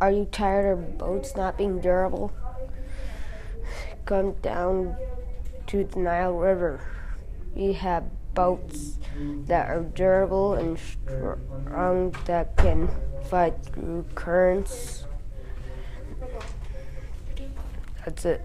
Are you tired of boats not being durable? Come down to the Nile River. We have boats that are durable and strong that can fight through currents. That's it.